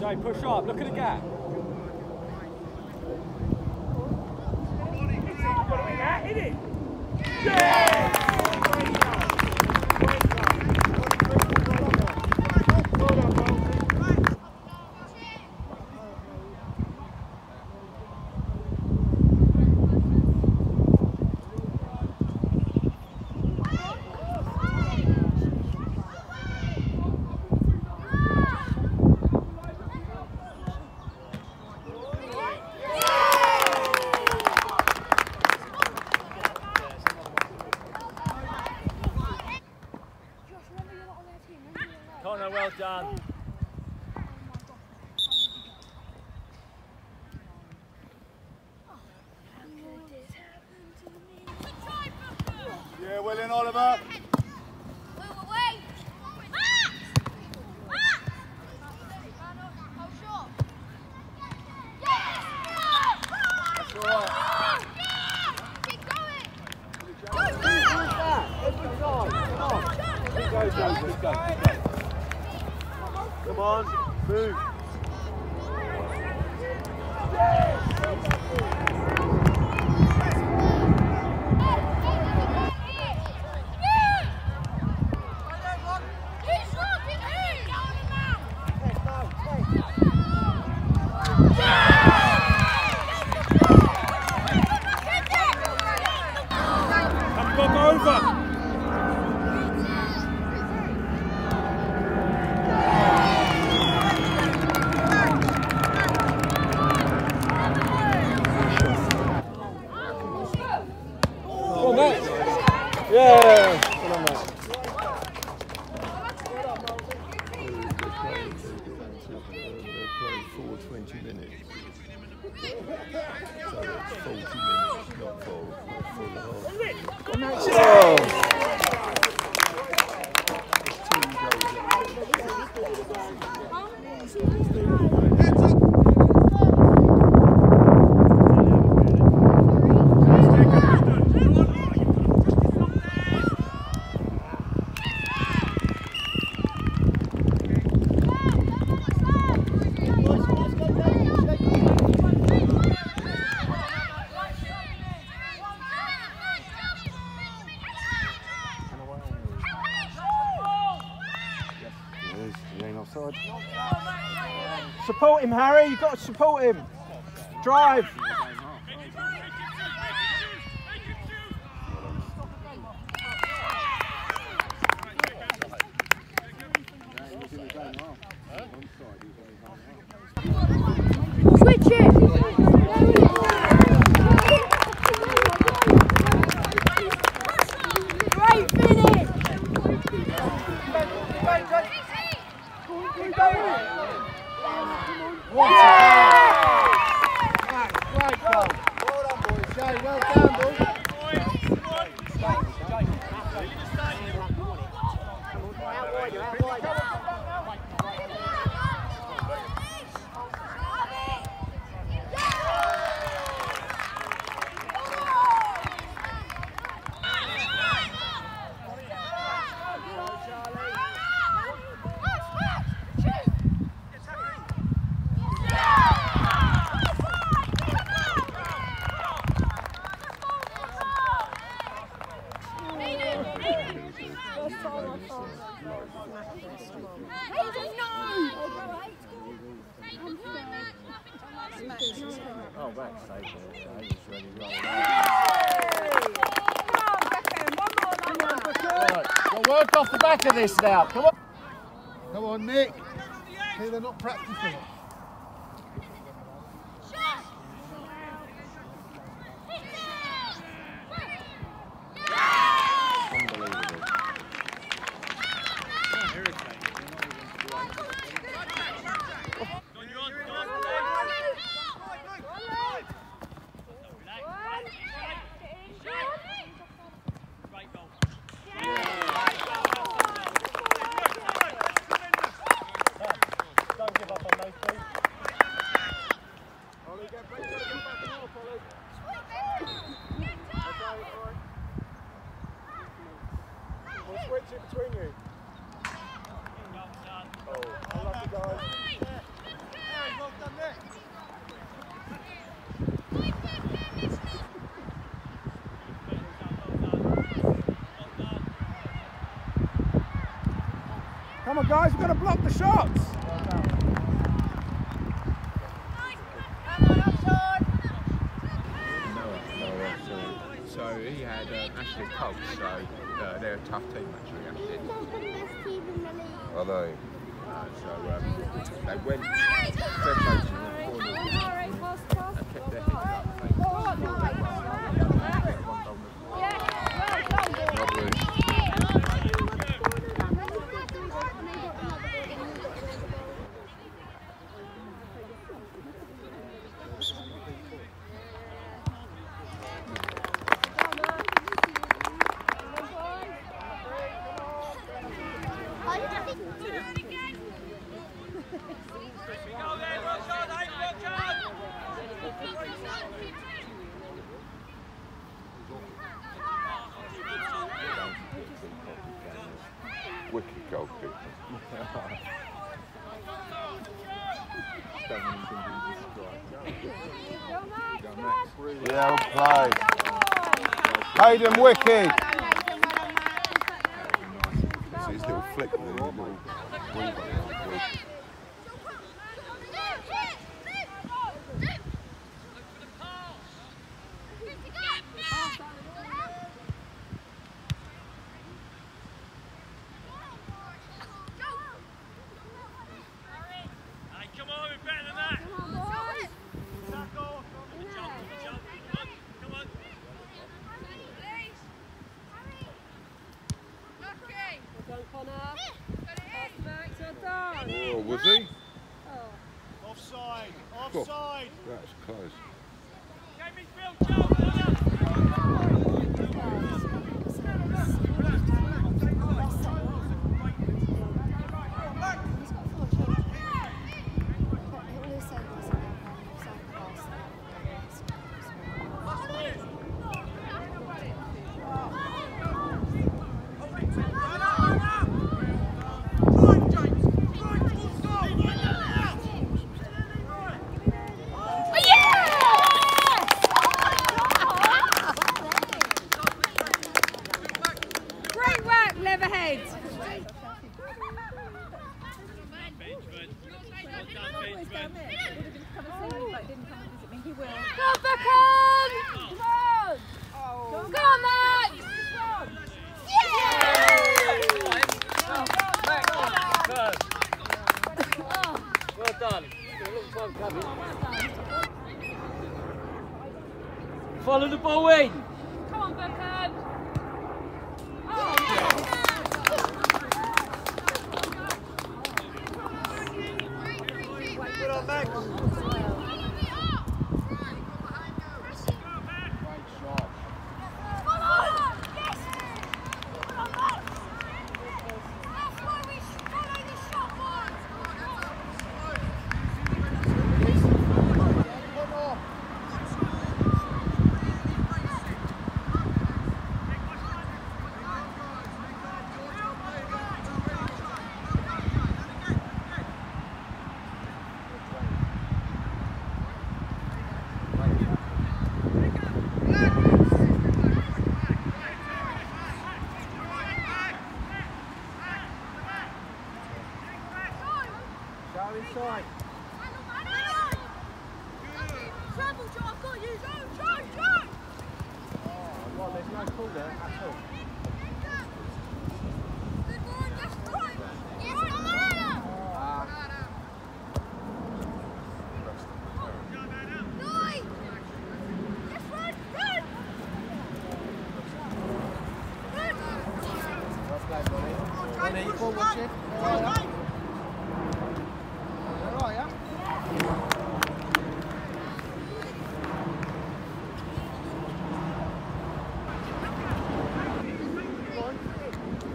Jay, push up. Look at the gap. Connor, well done. In, Oliver. Come on. Keep going, Joe. Keep going. Keep going. Come on. Move. Come back over. Go on, Matt. Yeah. Come on, Matt. play for 20 minutes. It's 40 minutes, not not full half. Oh. Support him, Harry. You've got to support him. Drive. Jay, well done, boys. Work off the back of this now. Come on. Come on, Nick. See, they're not practicing. Come on, guys, we've got to block the shots. So he had uh, um, Ashley Colt, so uh, they're a tough team actually. Ashley. I know. Uh, so um, they went. Yeah, we'll play. Hayden Wicky. Falando para o Wayne.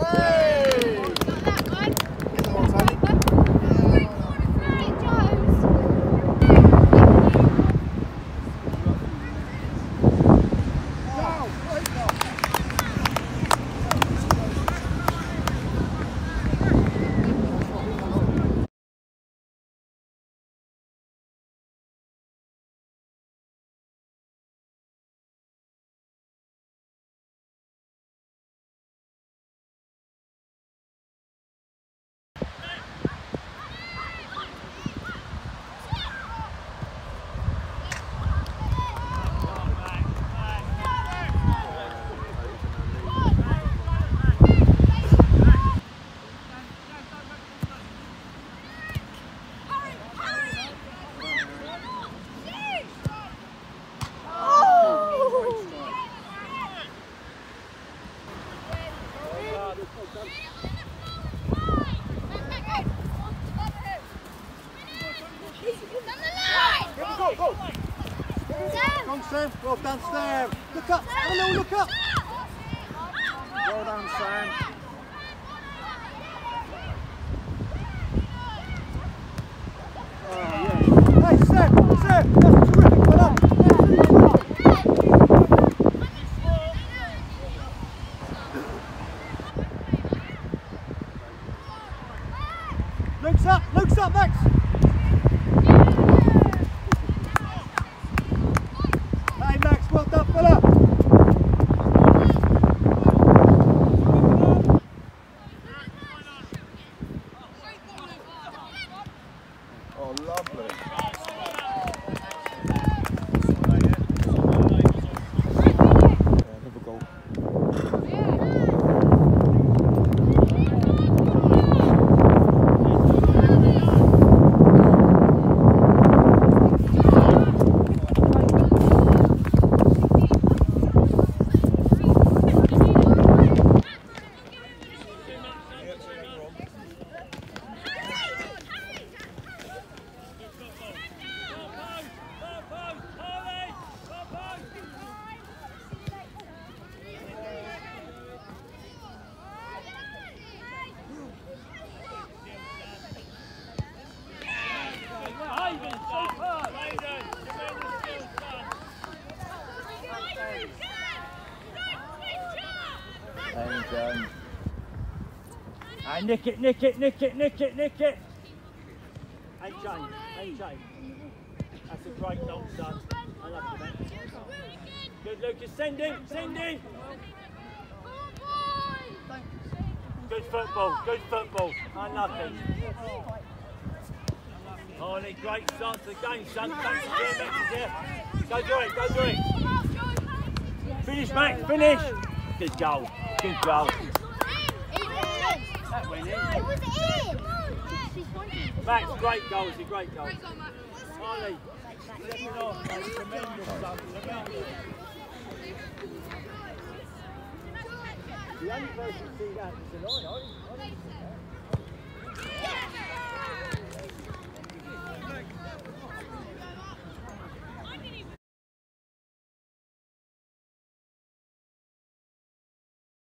Hey! Nick it, nick it, nick it, nick it, nick it. Hey Jane, hey Jane. That's a great goal, son. I love you, mate. Good, Lucas. Send him, send him. Good football, good football. I love it. Holly, great start to the game, son. Thanks for back here. Go do it, go do it. Finish, Max, finish. Good goal, good goal. That went in. Max, great goal, it's a great goal. Holly, second off, mate, tremendous, son, tremendous. The only person to see that is tonight,